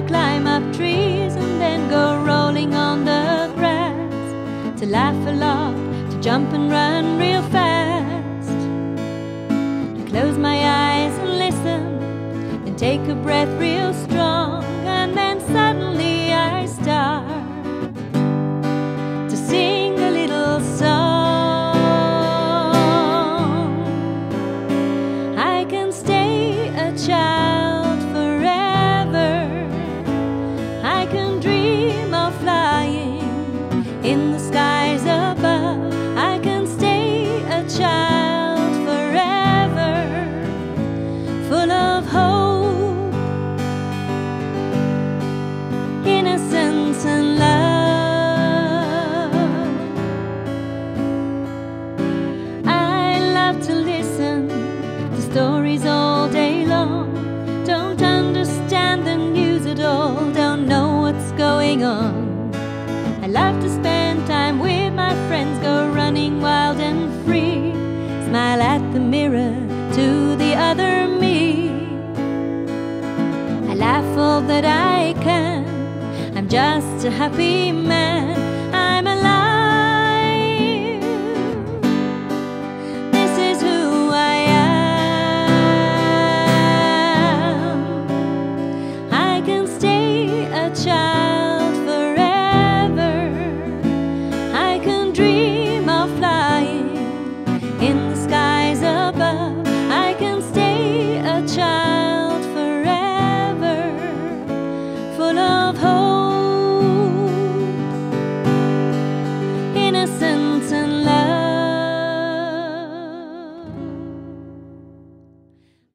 to climb up trees and then go rolling on the grass, to laugh a lot, to jump and run real fast, to close my eyes and listen, and take a breath real strong. Full of hope, innocence, and love. I love to listen to stories all day long. Don't understand the news at all, don't know what's going on. I love to spend time with my friends, go running wild and free. Smile at the mirror to the other me. All that I can. I'm just a happy man.